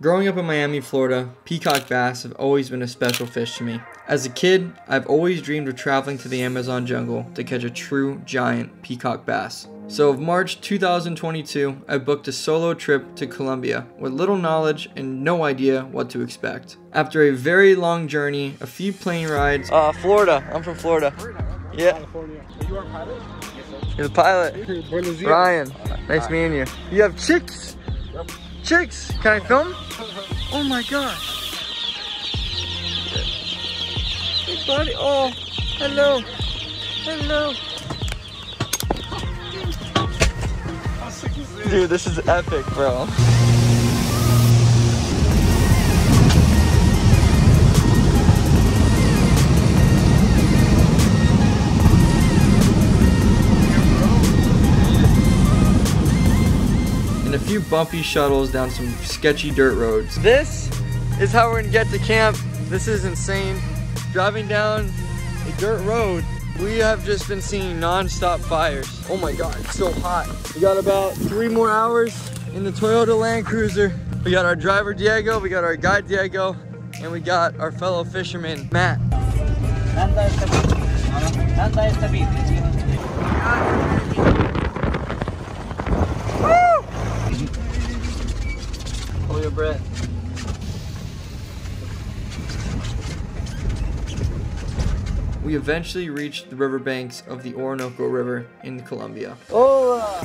Growing up in Miami, Florida, peacock bass have always been a special fish to me. As a kid, I've always dreamed of traveling to the Amazon jungle to catch a true giant peacock bass. So of March 2022, I booked a solo trip to Colombia with little knowledge and no idea what to expect. After a very long journey, a few plane rides. Uh, Florida. I'm from Florida. Yeah. California. You are a pilot? You're the pilot. Ryan. Nice meeting you. You have chicks. Chicks. Can I film? Oh my gosh. Hey buddy. Oh, hello. Hello. Dude, this is epic, bro. Few bumpy shuttles down some sketchy dirt roads. This is how we're gonna get to camp. This is insane. Driving down a dirt road we have just been seeing non-stop fires. Oh my God, it's so hot. We got about three more hours in the Toyota Land Cruiser. We got our driver Diego, we got our guide Diego, and we got our fellow fisherman, Matt. Woo! We eventually reached the riverbanks of the Orinoco River in Colombia. Hola!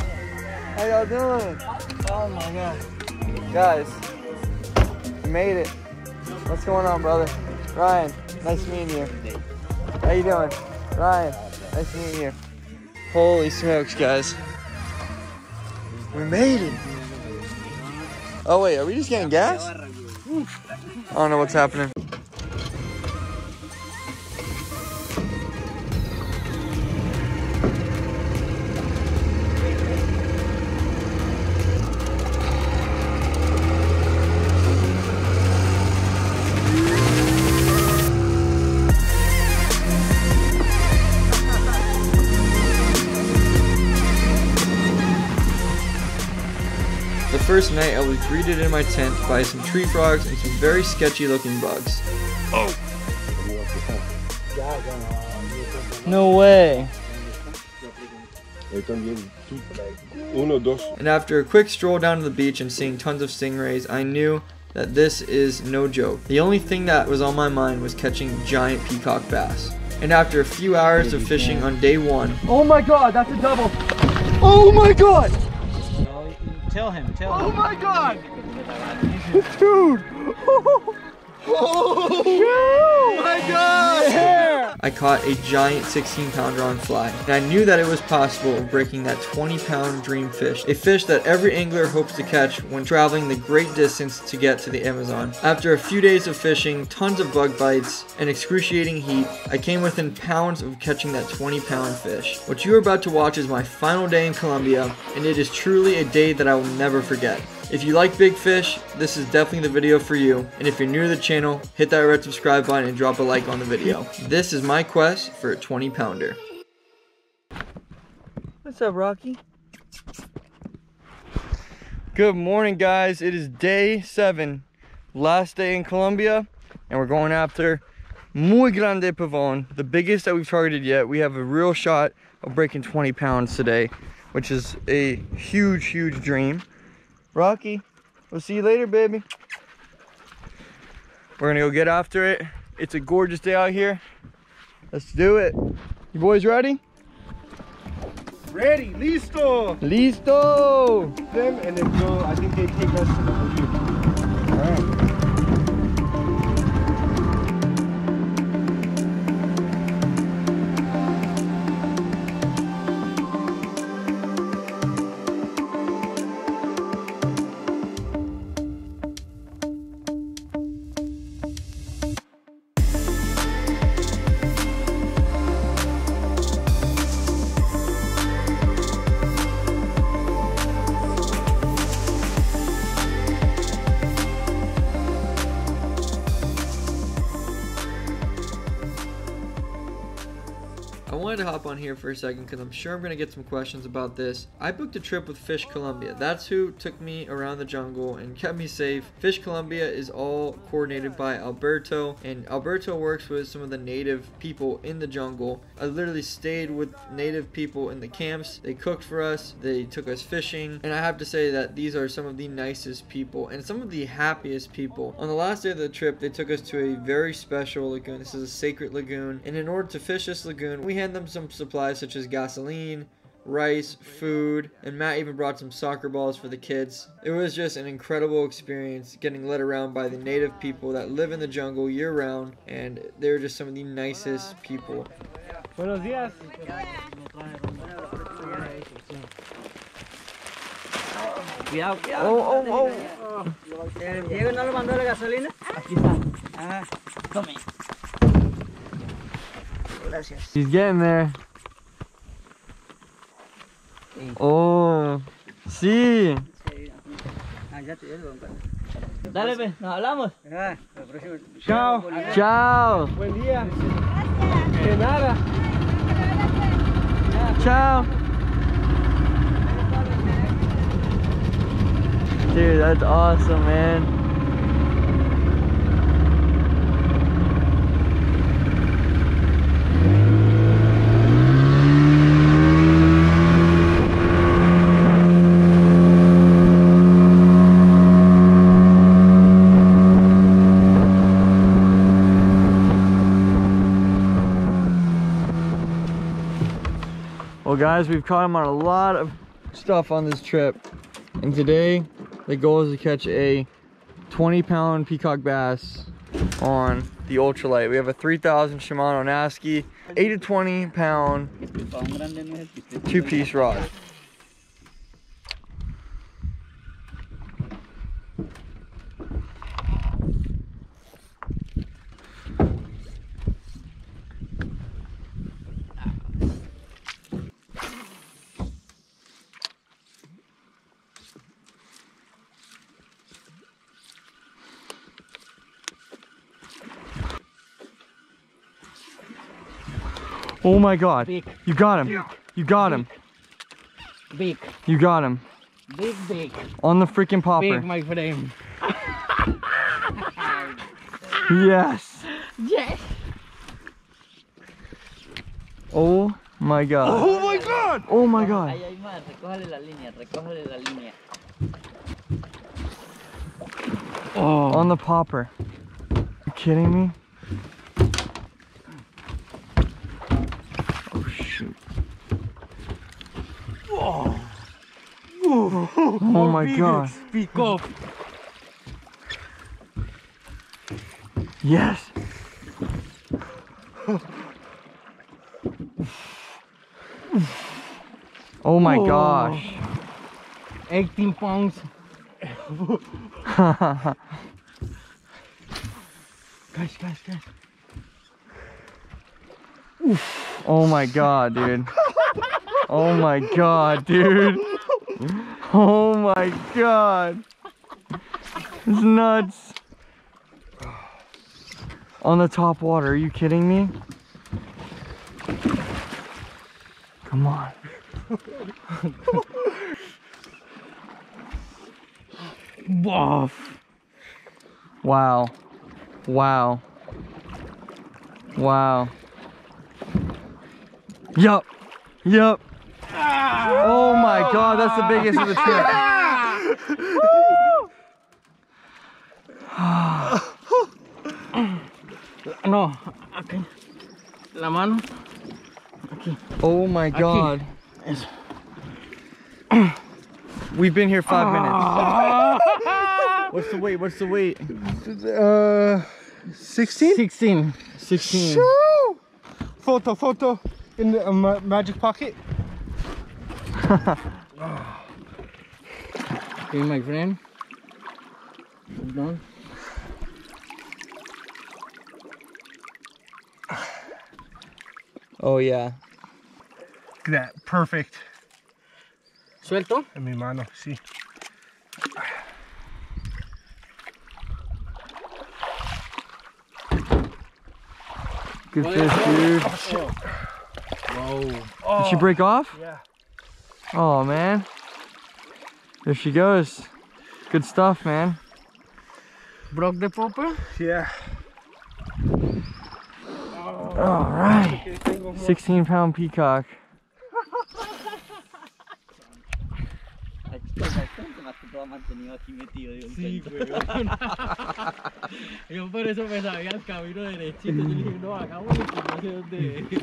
How y'all doing? Oh my god. Guys, we made it. What's going on, brother? Ryan, nice meeting you. How you doing? Ryan, nice meeting you. Holy smokes, guys. We made it. Oh wait, are we just getting gas? I don't know what's happening. Night, I was greeted in my tent by some tree frogs and some very sketchy looking bugs. Oh! No way! And after a quick stroll down to the beach and seeing tons of stingrays, I knew that this is no joke. The only thing that was on my mind was catching giant peacock bass. And after a few hours of fishing on day one, oh my god, that's a double! Oh my god! Tell him, tell oh him. Oh my god! Dude! Oh, my god! Yeah. I caught a giant 16 pounder on fly, and I knew that it was possible of breaking that 20 pound dream fish, a fish that every angler hopes to catch when traveling the great distance to get to the Amazon. After a few days of fishing, tons of bug bites, and excruciating heat, I came within pounds of catching that 20 pound fish. What you are about to watch is my final day in Colombia, and it is truly a day that I will never forget. If you like big fish, this is definitely the video for you. And if you're new to the channel, hit that red subscribe button and drop a like on the video. This is my quest for a 20 pounder. What's up, Rocky? Good morning, guys. It is day seven, last day in Colombia, and we're going after Muy Grande Pavon, the biggest that we've targeted yet. We have a real shot of breaking 20 pounds today, which is a huge, huge dream. Rocky, we'll see you later, baby. We're gonna go get after it. It's a gorgeous day out here. Let's do it. You boys ready? Ready, listo. Listo. Them and then go, I think they take us because I'm sure I'm going to get some questions about this. I booked a trip with Fish Colombia. That's who took me around the jungle and kept me safe. Fish Colombia is all coordinated by Alberto, and Alberto works with some of the native people in the jungle. I literally stayed with native people in the camps. They cooked for us, they took us fishing, and I have to say that these are some of the nicest people and some of the happiest people. On the last day of the trip, they took us to a very special lagoon. This is a sacred lagoon, and in order to fish this lagoon, we hand them some supplies such as gasoline, rice, food, and Matt even brought some soccer balls for the kids. It was just an incredible experience getting led around by the native people that live in the jungle year round, and they're just some of the nicest people. Buenos días. Cuidado, cuidado. Oh, oh, oh. Diego no le mandó la gasolina. Aquí está. Ajá. Tome. Gracias. He's getting there. Oh, sí. Ya te llevo. Dale, pues, nos hablamos. Chao. Ciao. Buen día. De nada. Ciao. Dude, that's awesome, man. Guys, we've caught him on a lot of stuff on this trip. And today, the goal is to catch a 20 pound peacock bass on the ultralight. We have a 3000 Shimano Nasci, 8 to 20 pound two piece rod. Oh my god. Big. You got him. You got him. Big, You got him. big, big. On the freaking popper. Big, my friend. Yes. Yes. Oh my god. Oh my god. Oh my god. Ahí hay más, recójale la línea, recójale la línea. Oh. On the popper. Are You kidding me? Oh shoot. Oh my god. Speak up. Yes. Oh my Oh. gosh. 18 pounds. Guys, guys, guys. Oh my god, dude. Oh my god, dude. Oh my god. It's nuts. On the top water, are you kidding me? Come on. Buff. Wow. Wow. Wow. Yup. Yup. Oh my god, that's the biggest of the trip. No, okay. La mano. Oh my god. Eso. We've been here five minutes. What's the weight? What's the weight? Uh, 16? 16. 16. Shoo! Photo, photo in the uh, ma- magic pocket. Okay, my friend. Hold on. Oh yeah. Look at that. Perfect. Suelto. En mi mano, sí. Good fish, dude. Oh, Whoa. Oh. Did she break off? Yeah. Oh man. There she goes. Good stuff, man. Broke the popper? Yeah. All right. 16 pound peacock. mantenido aquí metido de un Sí, cuento. güey. Yo por eso me sabía el camino derechito. Yo dije, no, hagamos que no sé dónde es.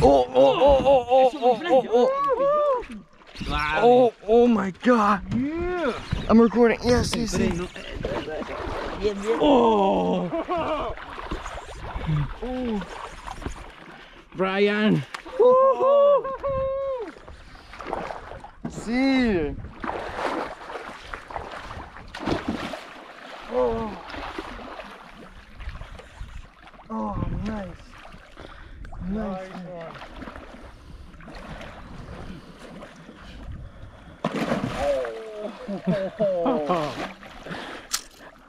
Oh, oh, oh, oh, oh, oh, oh, oh. Oh, oh my god. Yeah. I'm recording. Yes, yes, yes. Bien. Oh. oh. Brian. Sí. Oh. Oh, nice. Nice.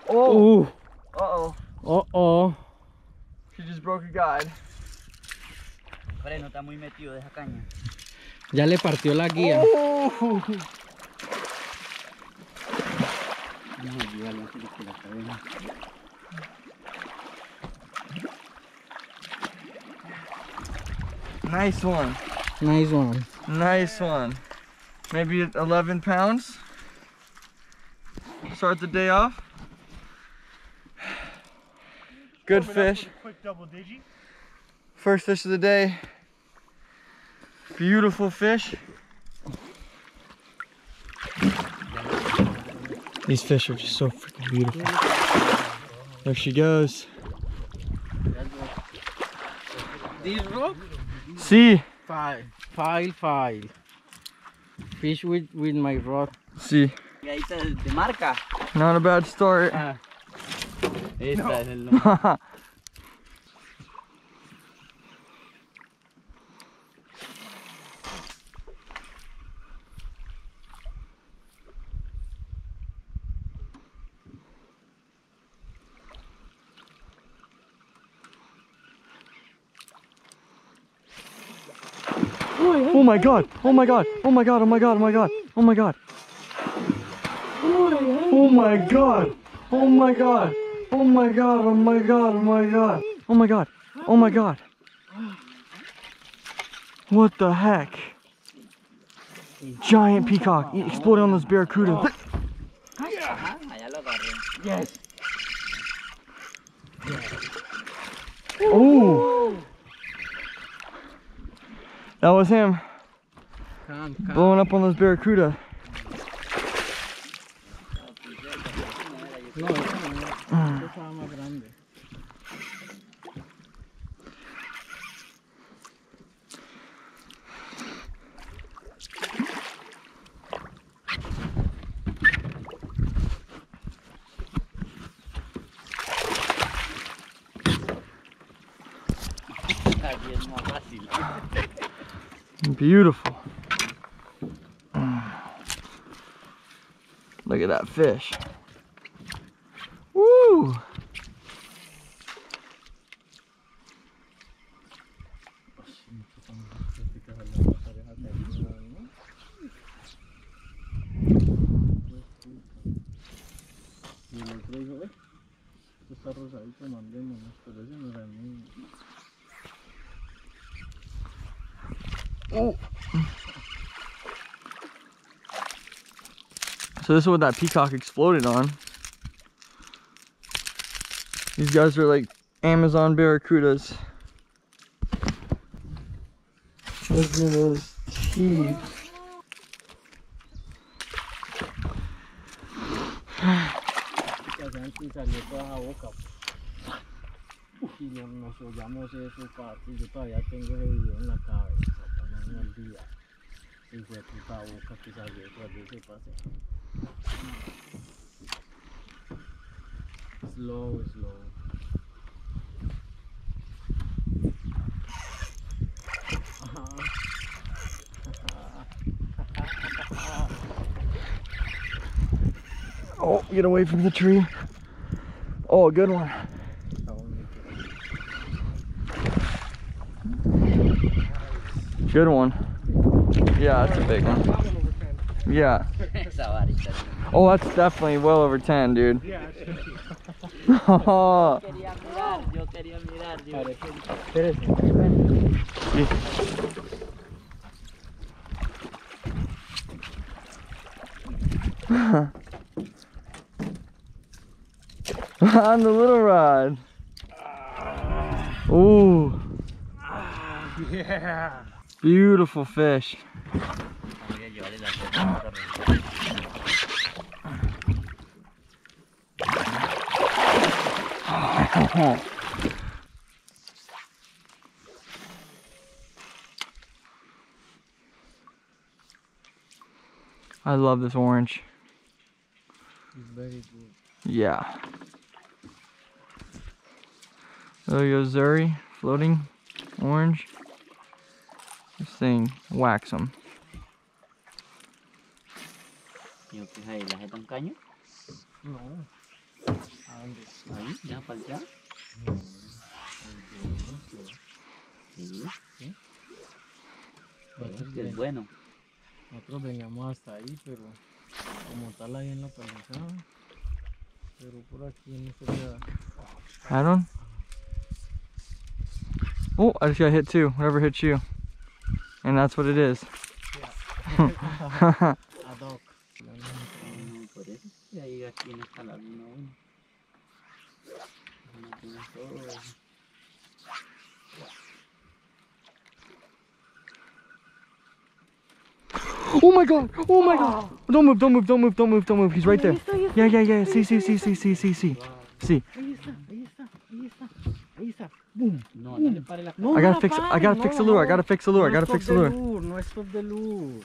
Oh. Uh, Uh-oh. oh, oh. She just broke a guide. Freno está muy metido de esa caña. Ya le partió la guía. Oh. Nice one. Nice one. Nice one. Maybe 11 pounds. Start the day off. Good fish. Quick double digi. First fish of the day. Beautiful fish. These fish are just so freaking beautiful. There she goes. This rock? See, File. File, file. Fish with, with my rod. see. Y ahí te, te marca. Not a bad start. Ah. Esta es el Oh my god! Oh my god! Oh my god! Oh my god! Oh my god! Oh my god! Oh my god! Oh my god! Oh my god! Oh my god! Oh my god! Oh my god! Oh my god! What the heck? Giant peacock e- exploding on those barracuda. Yes. Oh. That was him. Blowing up on those barracuda. No, esa no era. Esa estaba más grande. Aquí es más fácil. Beautiful. Mm. Look at that fish. Woo! Y el otro dijo, eh, esto está rosadito, mandémonos, pero ese no era mío. So this is what that peacock exploded on. These guys are like Amazon barracudas. Look at those teeth. Slow, slow. Oh, get away from the tree. Oh, good one. Good one. Yeah, that's a big one. Yeah. Oh, that's definitely well over 10, dude. Yeah, Oh, Quería mirar, yo quería mirar. Yo Espérese. on the little rod. Ooh, Yeah. beautiful fish. voy a llevarle la copa. I love this orange. It's very good. Yeah. There you go, Zuri, floating orange. This thing, wax them. Yo que ahí la jeta un caño. No. ¿A dónde? Ahí, ya para allá. Sí, sí. Nosotros, Que es bueno. nosotros veníamos hasta ahí, pero como tal ahí en la palizada. Pero por aquí no se vea. Had one? Oh, I just got hit too. Whatever hits you. And that's what it is. Ad hoc. No, por eso. Y ahí aquí en esta laguna uno. Uno tiene todo eso. oh my god! Oh my god! Don't move, don't move, don't move, don't move, don't move. He's right there. Yeah, yeah, yeah. See, see, see, see, see, see, see. See. Ahí está, ahí está, ahí está. Ahí está. Boom. No, no le pare la No, I gotta fix I gotta fix the lure. I gotta fix the lure. I gotta fix the the lure. lure, No stop the lure.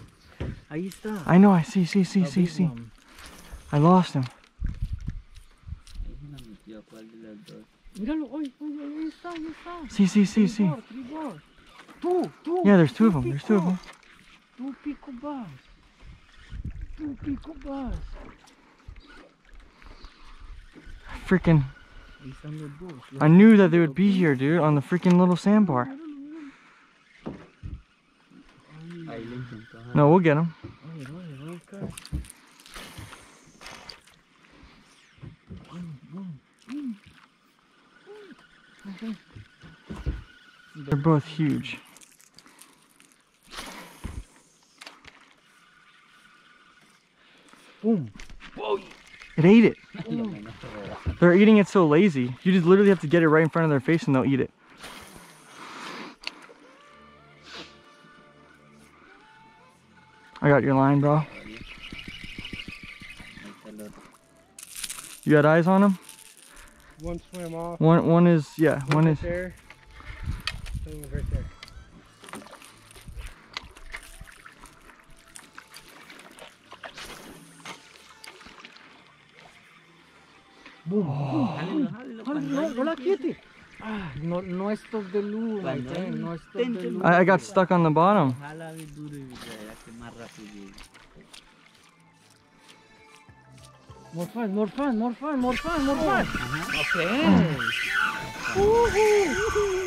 I know, I see, see, see, see, see. I lost him. Ahí se la metió a cuál de las dos. Míralo, oye, oye, ahí está, ahí está. See, see, see, see. Tribor, tribor. Tú, tú. Yeah, there's two of them. There's two of them. Tú pico vas. Tú pico vas. Freaking. Ahí están los dos. I knew that they would be here, dude, on the freaking little sandbar. Ahí le intentó jalar. No, we'll get him. They're both huge. Boom. Whoa. It ate it. Lo menos que roba. They're eating it so lazy. You just literally have to get it right in front of their face and they'll eat it. I got your line, bro. Ahí está el otro. You got eyes on him? One swim off. One, one is, yeah, one right is. there. Other one's right there. Jálelo, jálelo. Ah, no, no la empiece. quiete. Ah, no, no stop the my friend. No stop intente the. I, I got stuck on the bottom. Jala bien duro y verá que más rápido llega. More fun, more fun, more fun, more fun, more fun. Okay. Está grande.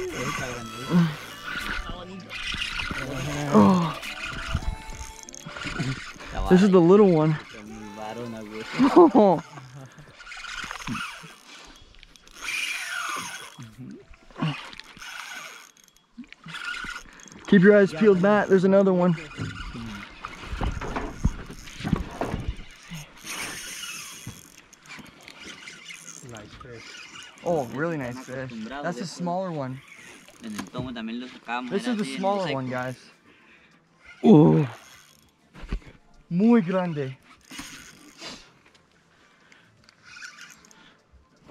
Oh, this is the little one. Está muy varona, güey. Oh. Keep your eyes peeled, Matt. There's another one. Nice fish. Oh, really nice fish. That's a smaller one. En también lo sacábamos. This is the smaller one, guys. Oh. Muy grande.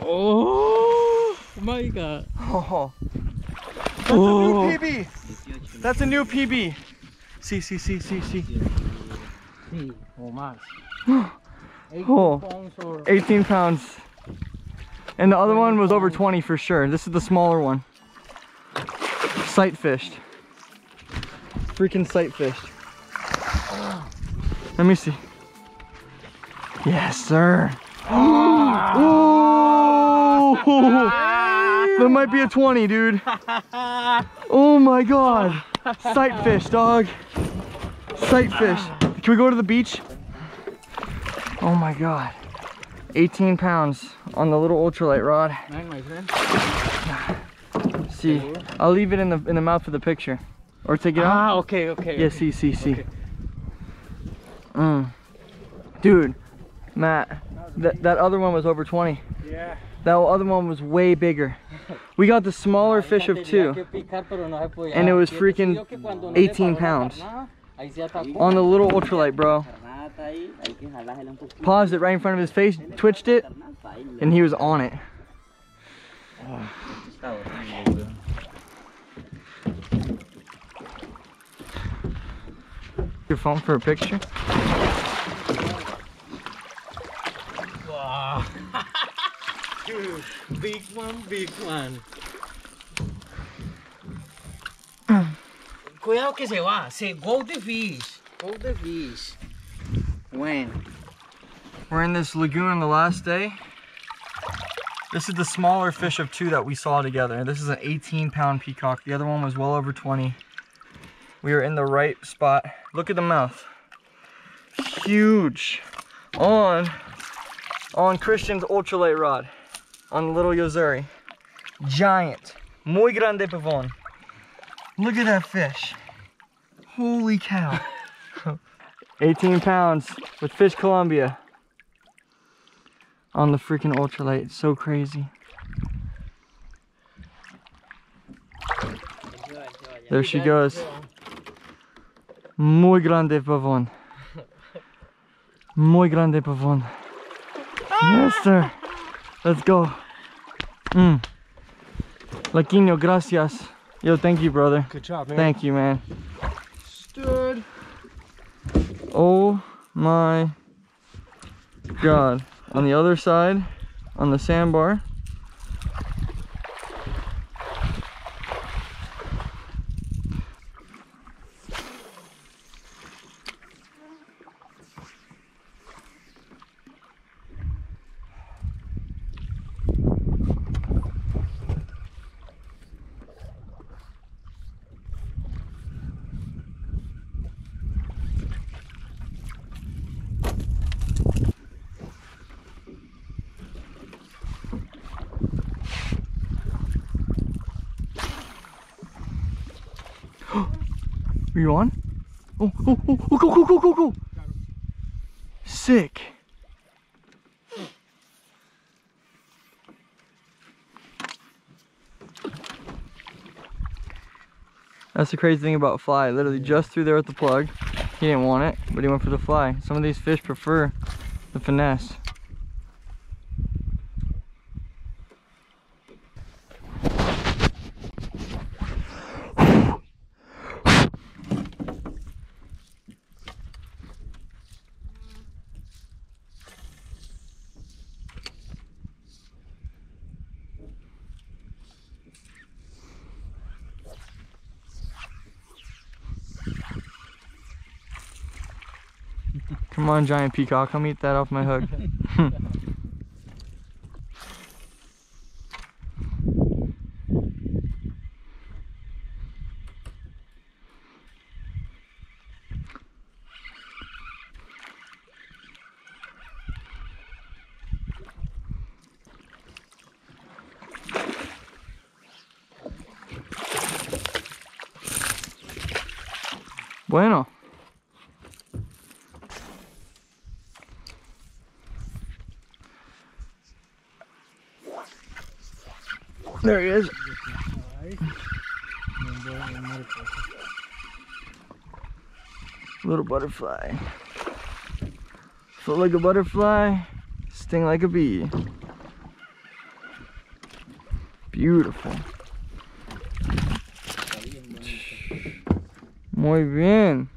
Oh my god. Oh. That's Oh. a new PB. 18. That's a new PB. See, see, see, see, see. Sí, o más. Oh. pounds or 18 pounds. And the other one was over 20 for sure. This is the smaller one. Sight fished. Freaking sight fished. Let me see. Yes, sir. Ooh! That might be a 20, dude. Oh my god. Sight fish, dog. Sight fish. Can we go to the beach? Oh my God. 18 pounds on the little ultralight rod. Nine, my friend. See, I'll leave it in the in the mouth for the picture. Or take it out. Ah, okay, okay. Yeah, okay. see, see, see. Okay. Mm. Dude, Matt, that, that other one was over 20. Yeah. That other one was way bigger. We got the smaller fish of two And it was freaking 18 pounds. on the little ultralight, bro. Carnada ahí, hay que jalársela un poquito. Paused it right in front of his face, twitched it, and he was on it. está Your phone for a picture? Wow. big one, big one. Cuidado que se va. Se go the fish. Go the fish. When? We're in this lagoon on the last day. This is the smaller fish of two that we saw together. This is an 18 pound peacock. The other one was well over 20. We are in the right spot. Look at the mouth. Huge. On, on Christian's ultralight rod. On little Yo-Zuri. Giant. Muy grande pavon. Look at that fish. Holy cow. 18 pounds with Fish Colombia on the freaking ultralight. It's so crazy. There she goes. Muy grande pavon. Muy grande pavon. Yes, sir. Let's go. Mm. Laquino, gracias. Yo, thank you, brother. Good job, man. Thank you, man. Stood. Oh my god. On the other side, on the sandbar. You on? Oh, oh, oh, oh, go, go, go, go, go. Sick. That's the crazy thing about fly. Literally just threw there with the plug. He didn't want it, but he went for the fly. Some of these fish prefer the finesse. Come on, giant peacock. Come eat that off my hook. Bueno. There he is. Little butterfly. Foot like a butterfly, sting like a bee. Beautiful. Muy bien.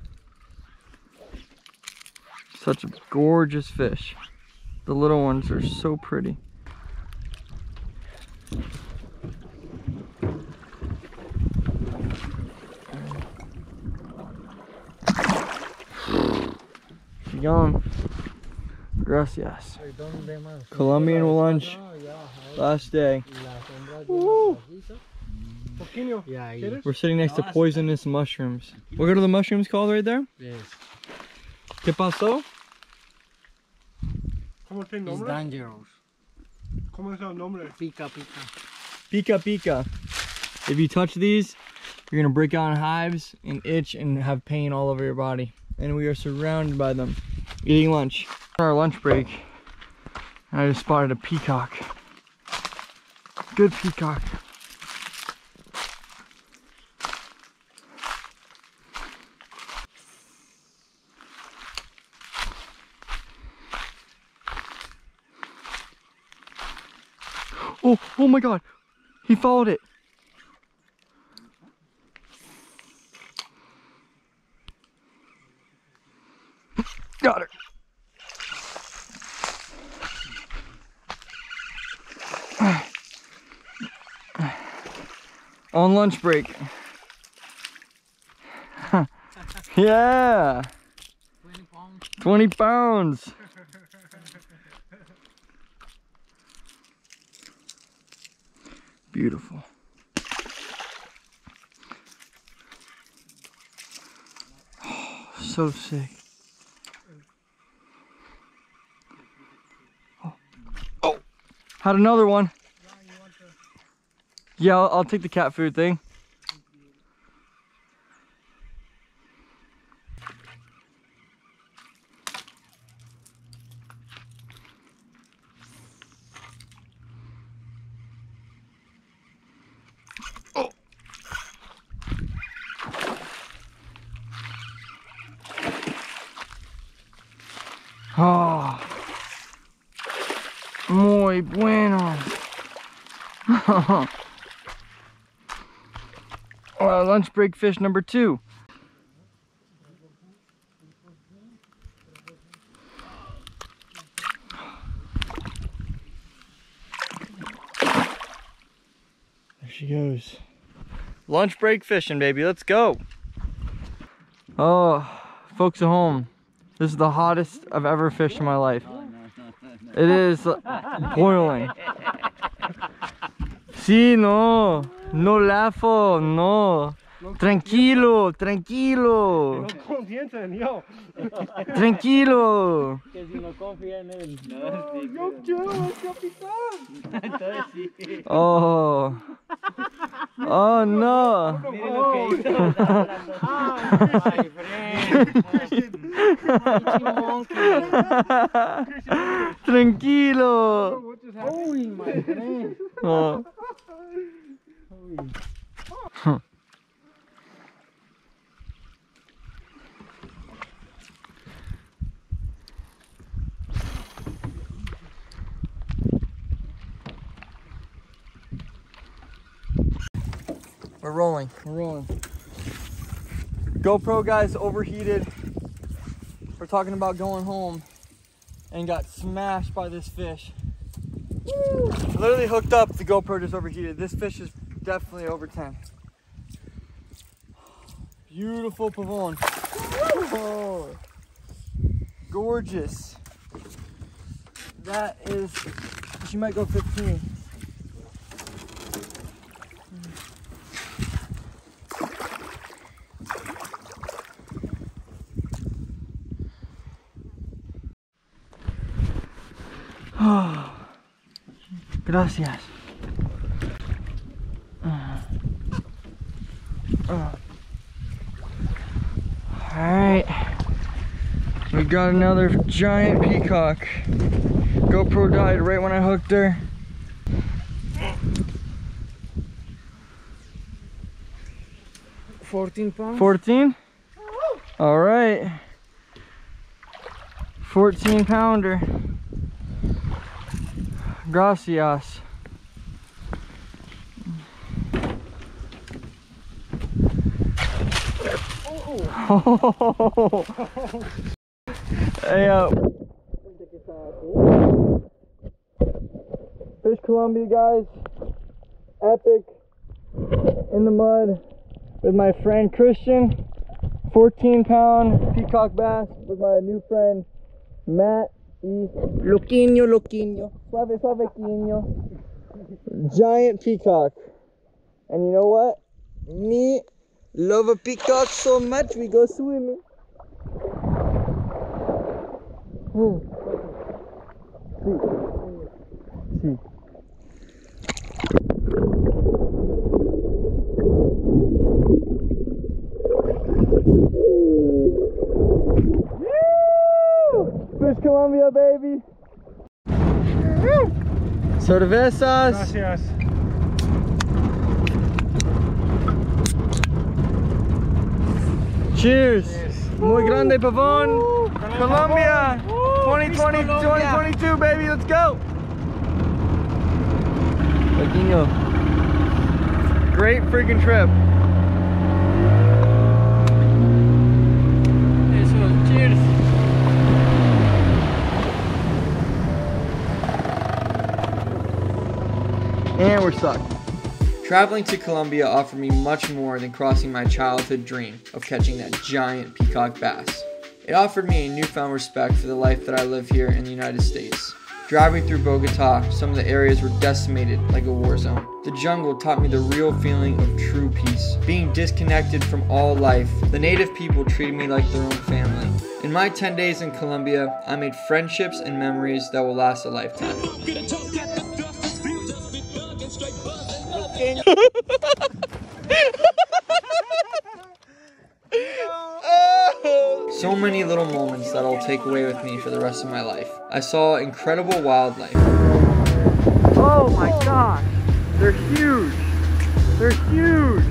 Such a gorgeous fish. The little ones are so pretty. She gone. Gracias. Colombian lunch. Last day. la sombra de la casita. Poquinho. Yeah, he ¿Quieres? We're sitting next to poisonous mushrooms. What are the mushrooms called right there? Yes. ¿Qué pasó? ¿Cómo es el It's dangerous. ¿Cómo es el nombre? Pica, pica. Pika pika. If you touch these, you're gonna break out in hives and itch and have pain all over your body. And we are surrounded by them. Eating lunch. On Our lunch break. I just spotted a peacock. Good peacock. Oh, oh my god. He followed it. Got her. On lunch break. yeah. 20 pounds. 20 pounds. Beautiful. so sick. Oh. oh, had another one. Yeah, I'll, I'll take the cat food thing. Oh, muy bueno. Break fish number two. There she goes. Lunch break fishing, baby. Let's go. Oh, folks at home, this is the hottest I've ever fished in my life. It is boiling. Sí, no. No laugho, no. Tranquilo, tranquilo. No confíense en yo. Tranquilo. Que si no confía en él. Yo quiero el capitán. Entonces sí. Oh. Oh, no. Miren lo que hizo. Tranquilo. Uy, my friend. Oh. We're rolling. We're rolling. GoPro guys overheated. We're talking about going home and got smashed by this fish. Literally hooked up, the GoPro just overheated. This fish is definitely over 10. Beautiful pavon. Oh, gorgeous. That is, she might go 15. Gracias. Uh, uh. Alright. We got another giant peacock. GoPro died right when I hooked her. Fourteen pounds. 14? Alright. 14 pounder. Gracias. hey, uh, Fish Colombia, guys. Epic. In the mud with my friend Christian. 14 pound peacock bass with my new friend Matt y Loquinho, Loquinho. Suave, suave, Quinho. Giant peacock. And you know what? Me love a peacock so much we go swimming. See. See. Fish Colombia, baby. Cervezas. Gracias. Cheers. Muy grande pavon. Colombia. 2020, 2022, baby. Let's go. Latino. Great freaking trip. Eso, cheers. And we're stuck. Traveling to Colombia offered me much more than crossing my childhood dream of catching that giant peacock bass. It offered me a newfound respect for the life that I live here in the United States. Driving through Bogota, some of the areas were decimated like a war zone. The jungle taught me the real feeling of true peace. Being disconnected from all life, the native people treated me like their own family. In my 10 days in Colombia, I made friendships and memories that will last a lifetime. So many little moments that I'll take away with me for the rest of my life. I saw incredible wildlife. Oh my gosh, they're huge. They're huge.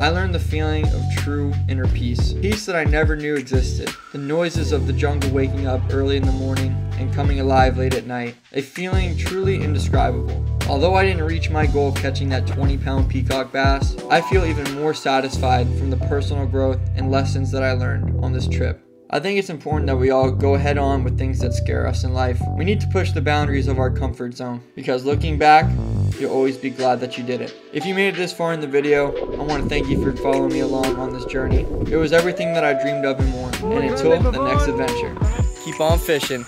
I learned the feeling of true inner peace. Peace that I never knew existed. The noises of the jungle waking up early in the morning and coming alive late at night. A feeling truly indescribable. Although I didn't reach my goal catching that 20 pound peacock bass, I feel even more satisfied from the personal growth and lessons that I learned on this trip. I think it's important that we all go head on with things that scare us in life. We need to push the boundaries of our comfort zone because looking back, you'll always be glad that you did it. If you made it this far in the video, I want to thank you for following me along on this journey. It was everything that I dreamed of and more. And until the next adventure, keep on fishing.